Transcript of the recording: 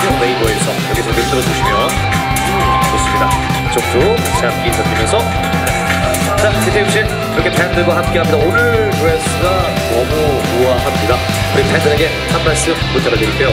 스튜디오 네이버에서 여기서 들어주시면 좋습니다. 쪽도 잡기 잡히면서 자, 세태우 씨 이렇게 팬들과 함께합니다. 오늘 드레스가 너무 우아합니다. 우리 팬들에게 한 말씀 부탁드릴게요.